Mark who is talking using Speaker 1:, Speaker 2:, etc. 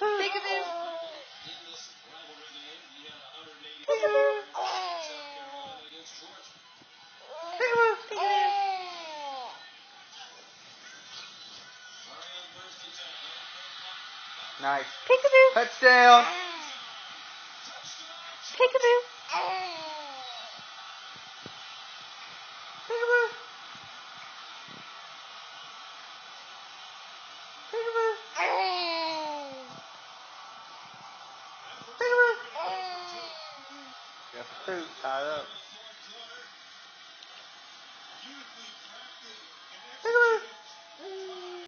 Speaker 1: Peekaboo.
Speaker 2: Nice.
Speaker 1: Peekaboo.
Speaker 2: Touchdown.
Speaker 1: Peekaboo.
Speaker 2: suit tied up.